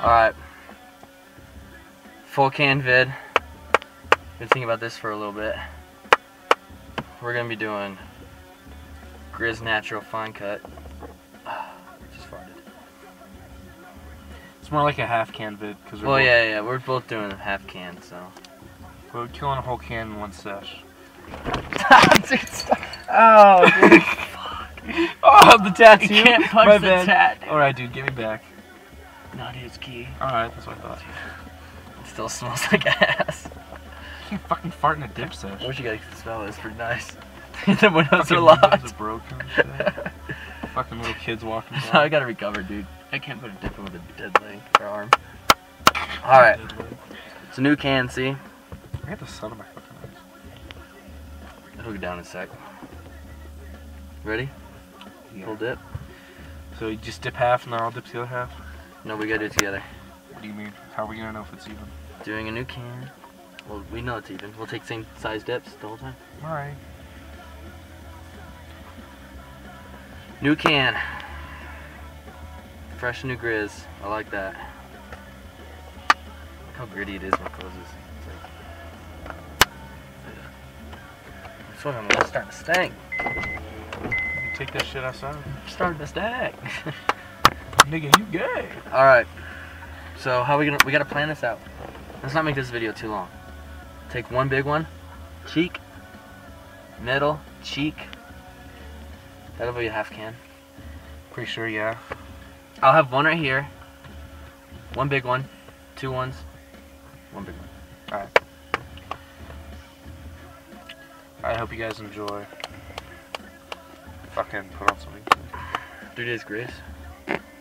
Alright. Full can vid. Been thinking about this for a little bit. We're gonna be doing Grizz Natural Fine Cut. Just farted. It's more like a half can vid because we're Well, both, yeah, yeah, we're both doing a half can, so. we're killing a whole can in one sesh. oh, dude. Oh, the tattoo. You can't punch My the bad. tat. All right, dude, give me back. Not his key. All right, that's what I thought. It still smells like ass. You can't fucking fart in a dip sesh. I wish you guys could smell it. It's pretty nice. the windows Fucking are windows locked. are broken. fucking little kids walking. I gotta recover, dude. I can't put a dip in with a dead leg or arm. Alright, it's a new can, see? I got the sun on my fucking eyes. It'll go down in a sec. Ready? Full dip? So you just dip half and then I'll dip the other half? No, we gotta do it together. What do you mean? How are we gonna know if it's even? Doing a new can. Well, we know it's even. We'll take same size dips the whole time. Alright. New can. Fresh new grizz. I like that. Look how gritty it is when it closes. It's like, it's fucking it's starting to stink. You take that shit outside. Starting to stink. Nigga, you gay. All right. So how we gonna? We gotta plan this out. Let's not make this video too long. Take one big one, cheek, middle, cheek. That'll be a half can. Pretty sure, yeah. I'll have one right here. One big one, two ones, one big one. Alright. I hope you guys enjoy. Fucking put on something. Three days grace.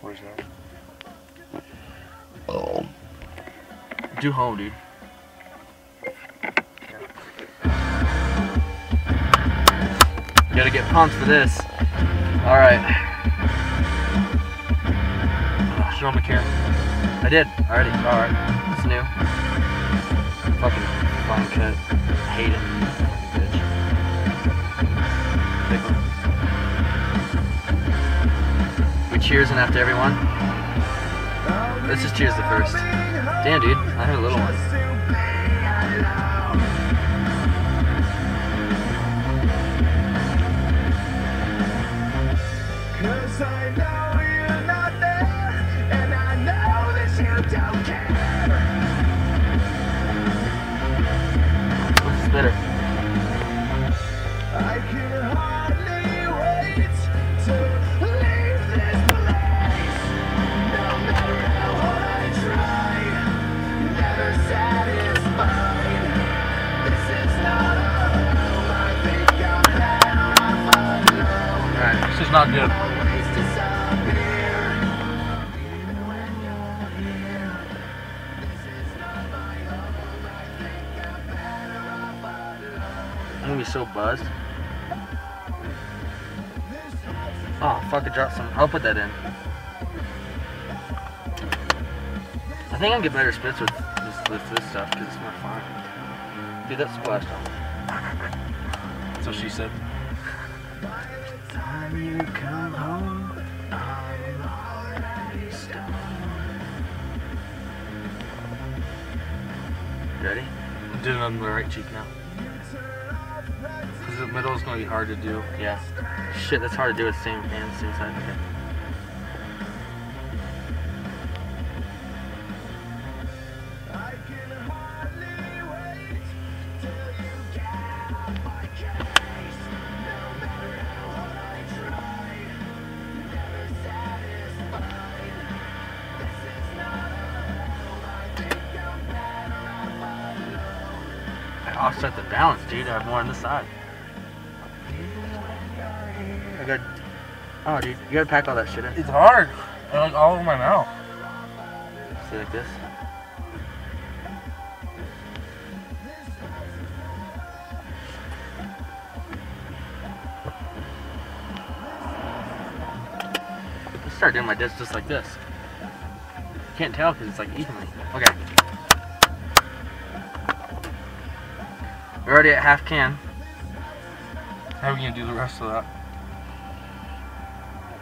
Where's that? Oh. Do home, dude. You gotta get pumped for this. All right, Show them. I did already. All right, it's new. Cheersing after everyone. Let's just cheers the first. Damn, dude, I have a little one. I'm gonna be so buzzed. Oh, fuck, I dropped some. I'll put that in. I think I can get better spits with this, with this stuff because it's more fun. Dude, that splashed on. That's what she said. Time you come home, I'm. Ready? Did it on the right cheek now. Because the middle is going to be hard to do. Yeah. Shit, that's hard to do with same hand, same side. Okay. Offset the balance, dude. I have more on this side. I got. Oh, dude, you gotta pack all that shit in. It's hard. I like all over my mouth. See, like this. Let's start doing my discs just like this. Can't tell because it's like evenly. Okay. We're already at half can. How are we going to do the rest of that?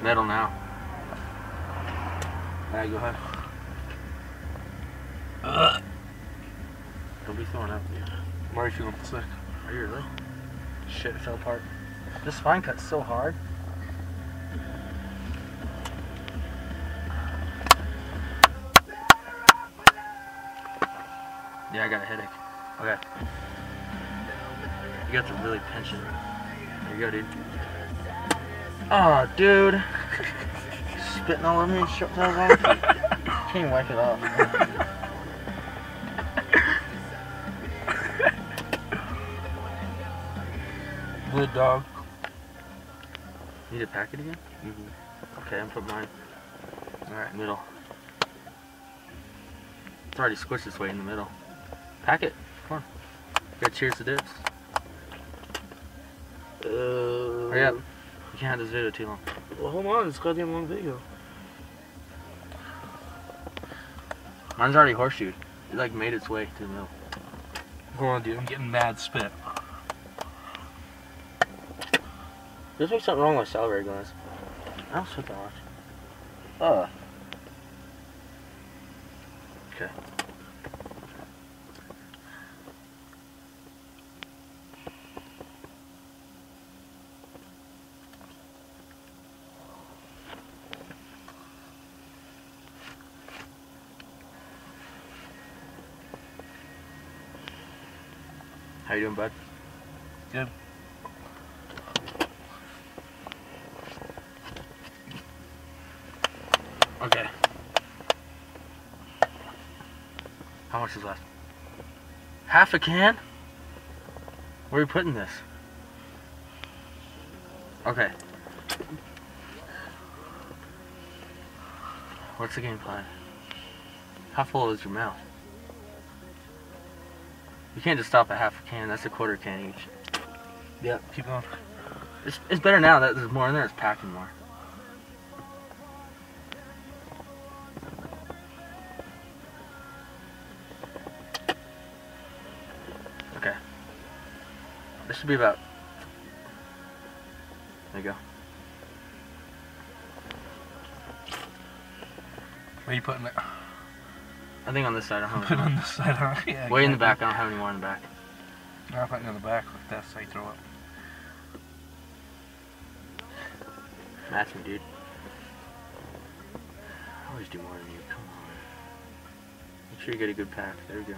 Metal now. Alright, go ahead. Don't be throwing up. I'm already feeling sick. Are you really? Shit, it fell apart. This fine cut's so hard. Yeah, I got a headache. Okay. You got to really pinch it. You go, dude. Oh, dude. Spitting all over me and shit all wrong. Can't even wipe it off. Good dog. Need to pack it again? Mm-hmm. Okay, I'm putting mine. Alright, middle. It's already squished its way in the middle. Pack it. Come on. Gotta cheers to dips. Hurry up. You can't have this video too long. Well, hold on. It's goddamn long video. Mine's already horseshoed. It like made its way to the middle. Hold on, dude. I'm getting mad spit. There's like something wrong with my salivary glands. I don't sweat that much. Uh. Okay. How you doing, bud? Good. Okay. How much is left? Half a can? Where are you putting this? Okay. What's the game plan? How full is your mouth? You can't just stop at half a can. That's a quarter can each. Yeah. Keep going. It's, it's better now that there's more in there. It's packing more. Okay. This should be about. There you go. Where are you putting it? I think on this side. I don't Put have it any on this side, huh? Yeah. Way in the back. I don't have any more in the back. No, I'm putting it in the back. Like that's how you throw it. Match me, dude. I always do more than you. Come on. Make sure you get a good pack. There we go.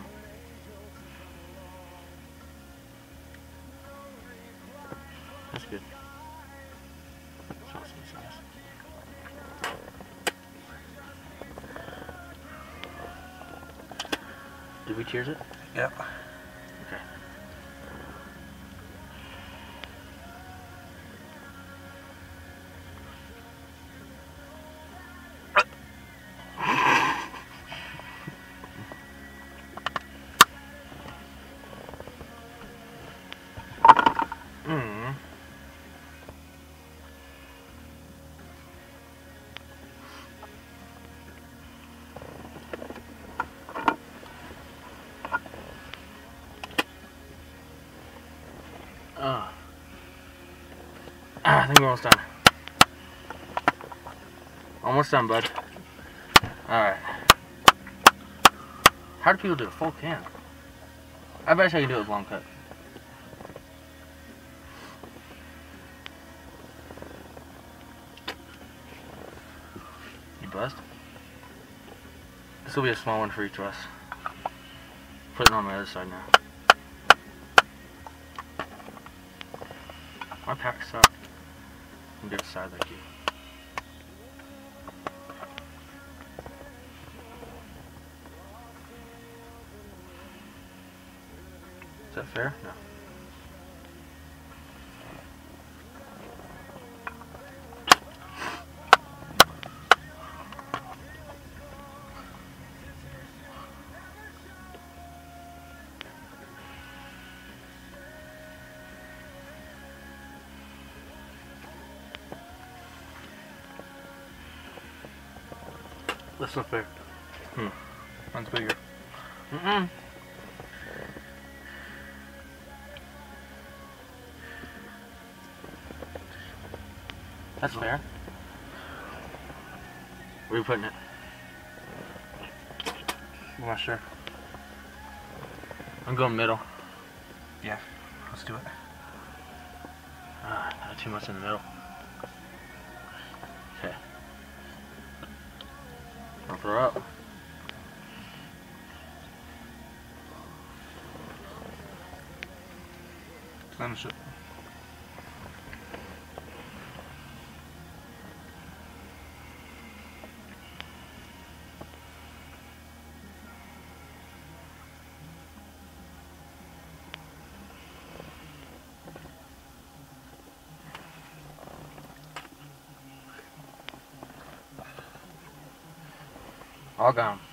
That's good. It's awesome size. Did we cheers it? Yep. Ah. Ah, I think we're almost done. Almost done, bud. Alright. How do people do a full can? I bet you I can do it with long cut. You buzzed? This will be a small one for each of us. Putting on my other side now. Pack suck. I'm good side like you. Is that fair? No. That's not fair. Hmm. Mine's bigger. Mm-mm. That's fair. Where are you putting it? I'm not sure. I'm going middle. Yeah, let's do it. Ah, not too much in the middle. I'll up. Finish it. All